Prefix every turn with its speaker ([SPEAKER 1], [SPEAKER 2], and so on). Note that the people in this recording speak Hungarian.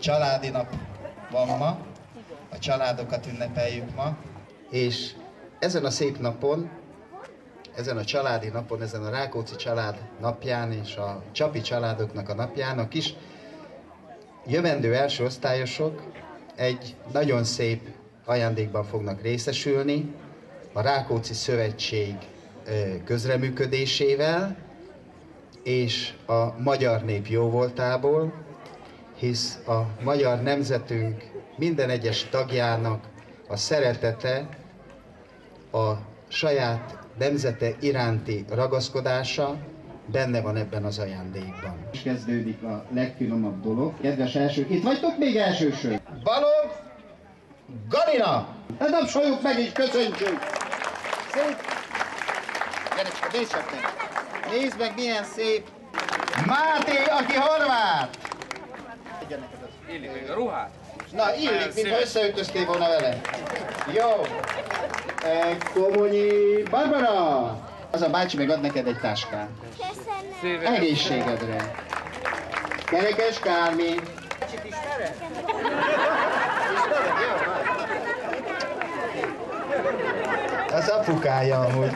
[SPEAKER 1] Családi nap van ma, a családokat ünnepeljük ma, és ezen a szép napon, ezen a családi napon, ezen a Rákóczi család napján és a Csapi családoknak a napján a kis jövendő első osztályosok egy nagyon szép ajándékban fognak részesülni a Rákóczi Szövetség közreműködésével és a magyar nép jóvoltából, hisz a magyar nemzetünk minden egyes tagjának a szeretete, a saját nemzete iránti ragaszkodása benne van ebben az ajándékban. És kezdődik a legfinomabb dolog. Kedves első, itt vagytok még elsősök? Balog Galina! Hát tapsoljuk meg és köszöntjük! Szép! Gyere nézd meg! Nézd meg milyen szép! Máté, aki horvát!
[SPEAKER 2] Illik még a ruhát?
[SPEAKER 1] Na, illik, mintha összeütöztél volna vele. Jó. E, Komonyi Barbara! Az a bácsi meg ad neked egy táskát.
[SPEAKER 2] Szépen.
[SPEAKER 1] Egészségedre. Kerekes Kálmi. Ez apukája amúgy.